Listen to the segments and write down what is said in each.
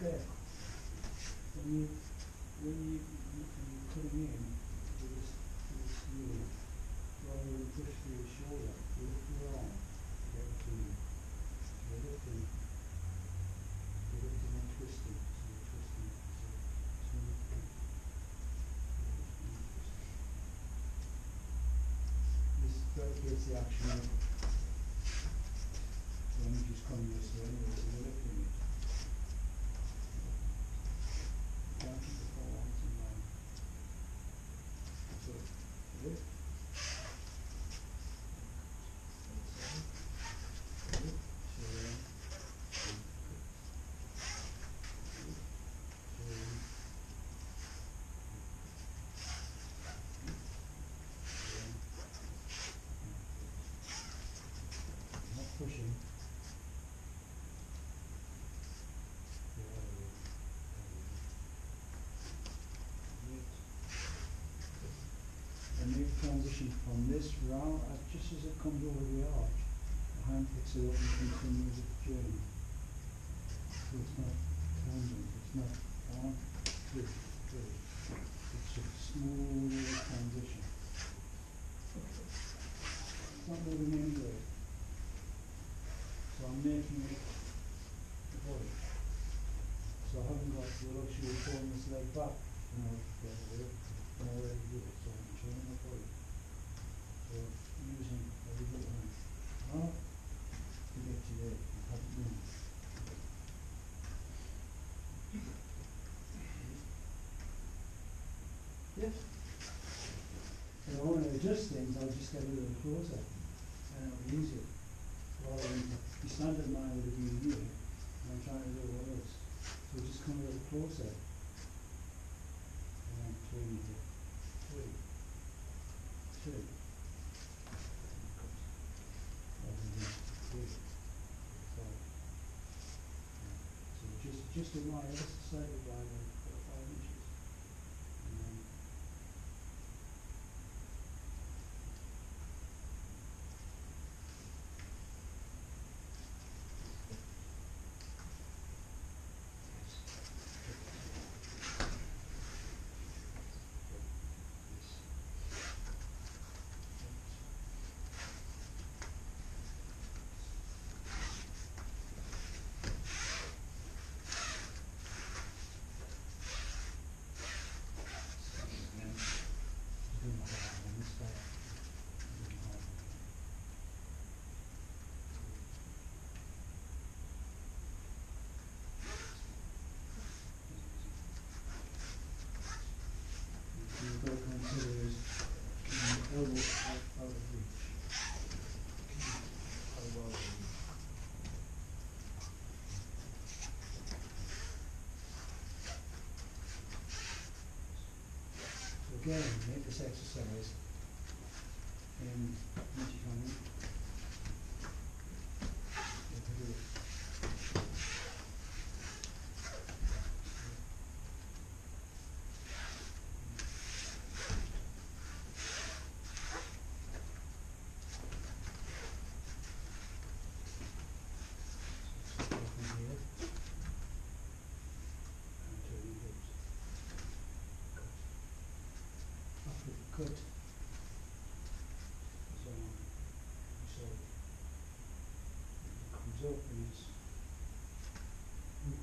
there. When you, when you, you're putting in with this, with this unit, rather than push through your shoulder, you lift your arm to get between you. You're lifting, you're lifting and twisting, so you're twisting, and twisting. This the action of the energy's coming this way anyway, so you're lifting it. Can't keep the forearms in line. So, lift. Lift, shoulder in, and cut. Lift, shoulder in, not pushing. The other way. Lift. And make transition from this round, uh, just as it comes over the arch, the hand picks it up and continues its journey. So it's not tangent, it's not on, twist, twist. It's a smooth transition. It's not moving anywhere. So I'm making it the body. So I haven't got the luxury of pulling this leg back, you know, way, I'm already do it, so I'm training my body. So using hand, up to I adjust things, I'll just get a little closer, and it'll be easier. Rather than, the standard mine would have been here, and I'm trying to do what else. So just come a little closer. And then three, three, two. Rather than three, five. So just, just a wire, just a slightly wider, about five inches. And then Doing hard on this side. Doing hard on here. You've got to consider is keeping the elbow out, out of reach. Elbow out of reach. So again, make this exercise in Michigani. You can do it. So from here. And turn your hips. Cut. After the cut. So, so it comes up and it's. Hmm.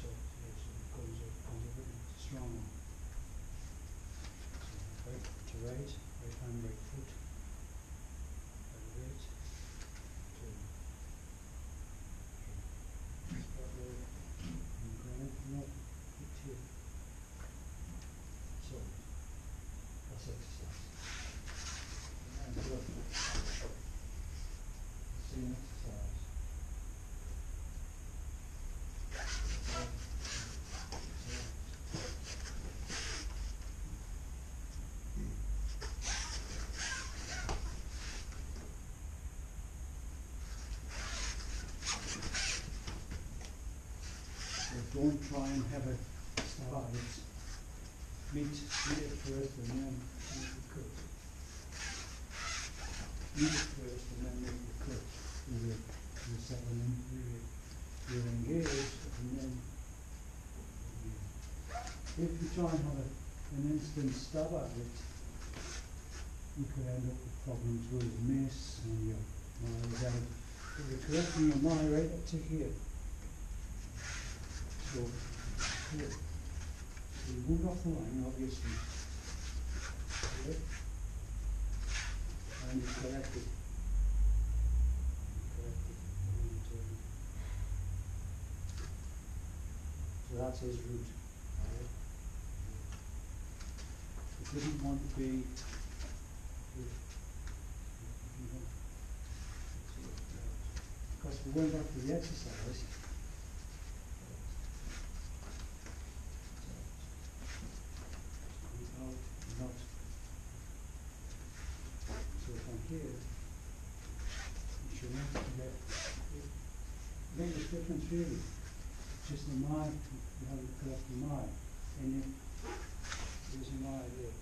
So, strong. So, right to right, right hand, right foot. Right, right, turn. Start low, and ground, no, hip tip. So, that's exercise. And good. Same exercise. So don't try and have it meet, meet first and then make the cut. Meet first and then make the cut. You you settle in, really you're engaged, and then if you try and have a, an instant stab at it, you could end up with problems with miss and your miles out. But you're correcting your my right up to here. So, here. Move off the line, obviously. And you. So that's his route. It didn't want to be. Because we went back to the exercise. Without, not. So from here, you should not get, it makes a difference really. Just the mind, you have to correct the mind, and you, there's an idea.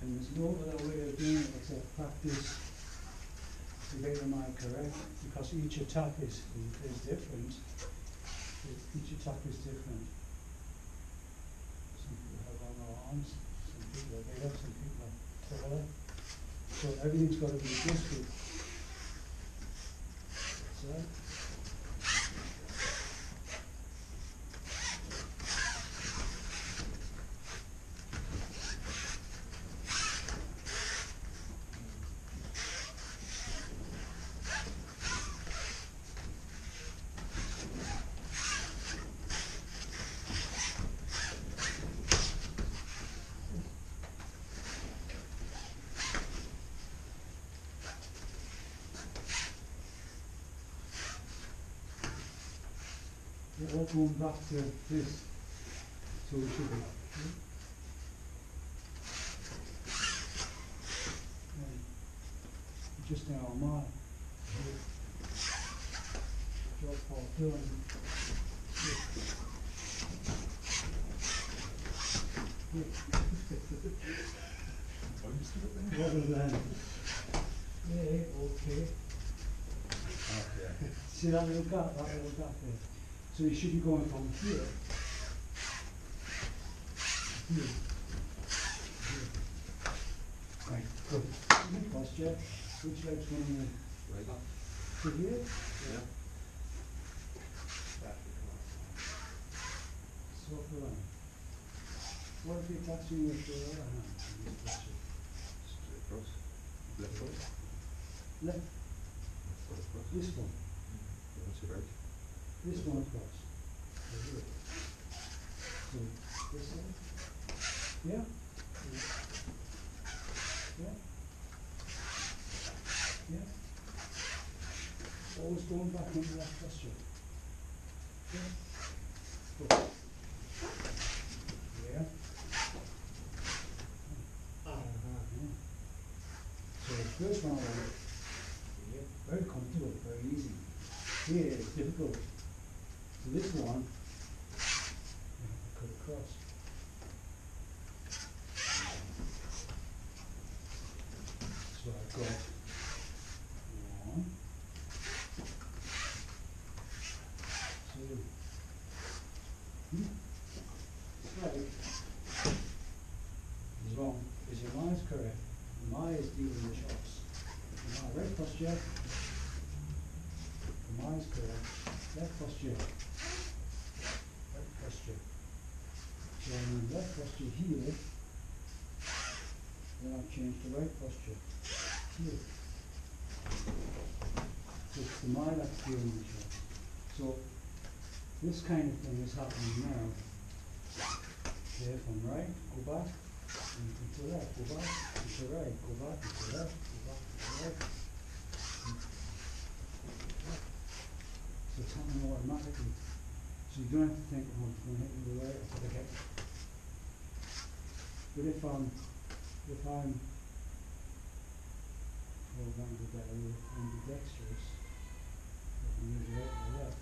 And there's no other way of doing it except practice to get your mind correct, because each attack is, is, different. Each attack is different. Some people have long arms, some people are bigger, some people are taller. So everything's got to be adjusted. That's We're all going back to this. So we should be. And Just our mind. Job Paul. Rather than, yeah, okay. Okay. See that little gap, that little gap there? So you should be going from here. Here. Here. Right, good. Good posture. Which leg's going Right. to here? Yeah. The line. What if you're touching with the other hand? in this posture? Straight across. Left foot. Left, Left foot across. this one, Yeah, That's your right. This one. So this one? Yeah? Yeah? Yeah? Always going back into that question. Yeah? Good. Yeah? Uh-huh, yeah. So the first one, I want, yeah, very comfortable, very easy. Here it's difficult. So this one, yeah, cut across. So one. Is wrong, is your mind's correct? The mind is dealing shots. The mind, right posture. The mind's correct. Left posture. Right posture. So I'm left posture here. Then I've changed to right posture. It's the mind that's dealing with shots. So this kind of thing is happening now. There from right, go back, and to the left, go back, and to the right, go back, and to the left, go back, and to the right. So it's happening automatically. So you don't have to think, oh, it's gonna hit me the right, got to get. But if I'm, if I'm, one today, and the dextrose, and use that and left.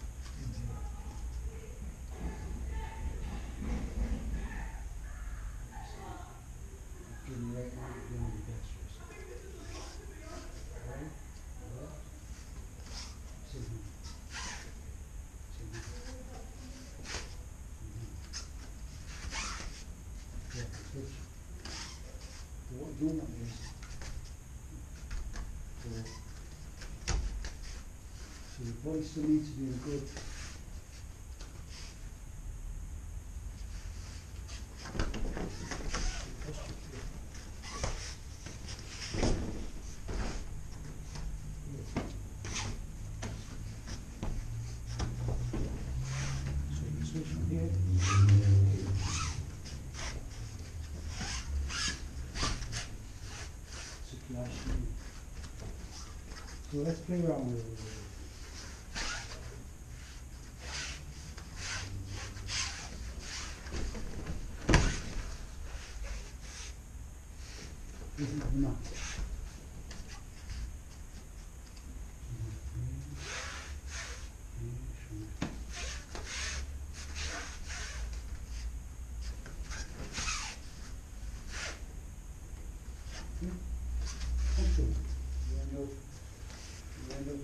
Getting left, so the body still needs to be in a good. So let's play around with it a little bit. This is the knot. Comfortable. You end up, you end up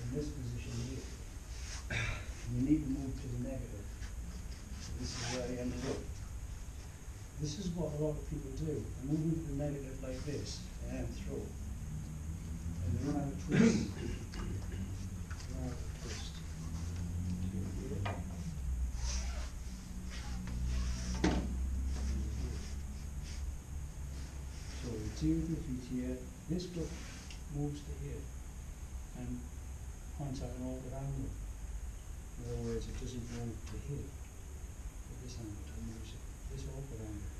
in this position here. You need to move to the negative. This is where I ended up. This is what a lot of people do. They move into the negative like this and then throw. And they run out of twist. Run out it? So the feet here, this book moves to here and points at an awkward angle. In other words, it doesn't move to here. At this angle, it moves at this awkward angle.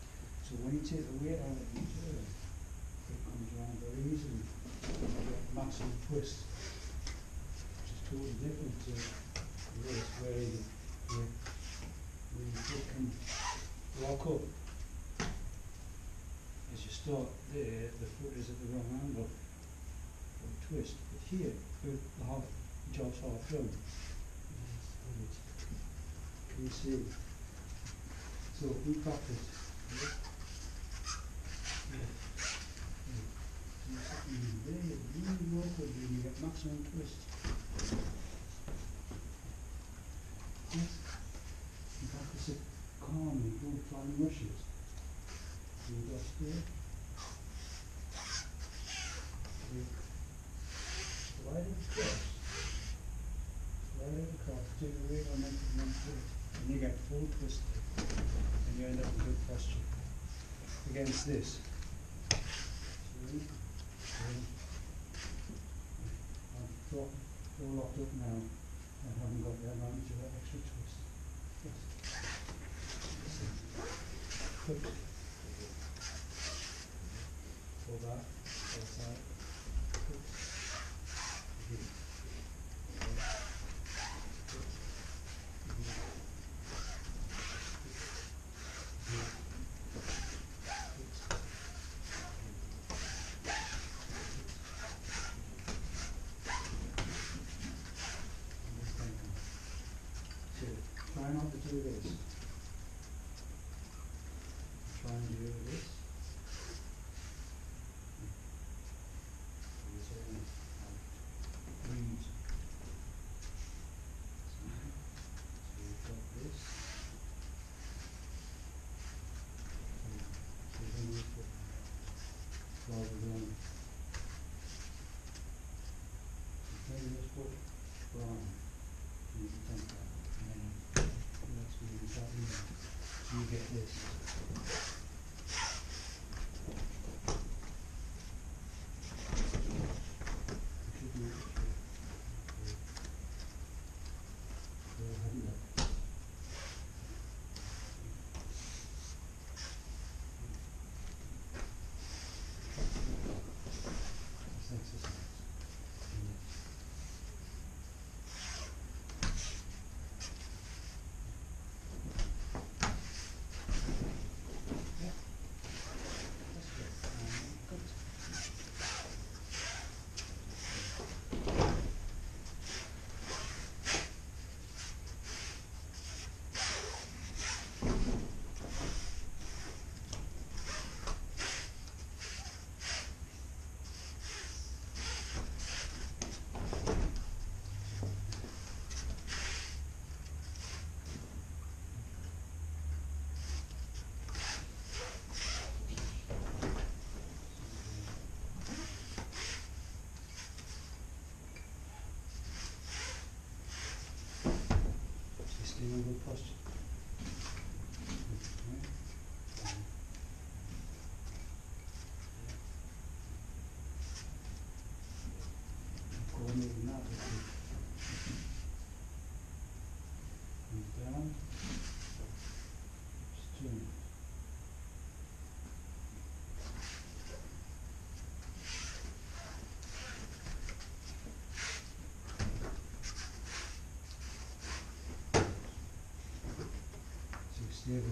So when you take the weight out of other, it comes around very easily. You get maximum twist, which is totally different to this, where you, where your foot can lock up. As you start there, the foot is at the wrong angle for the twist. But here, the the half, the job's half done. Can you see? So we practice. yeah, yeah, yeah. Sit you really work with you, you get maximum twist. Yes. You practice it calmly, don't try and. You just there. Slide it across. Slide it across, take weight on it and then twist. And you get full twist and you end up in good posture against this. See? I'm so, so locked up now, I haven't got the advantage of that extra twist. Yes. To read.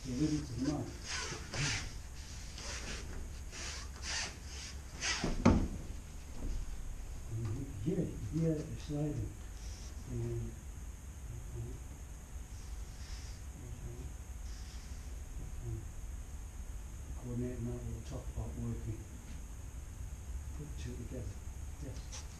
So leave it to the mark. And you can hear it, you hear it sliding. And. Coordinate working. Put two together, yes.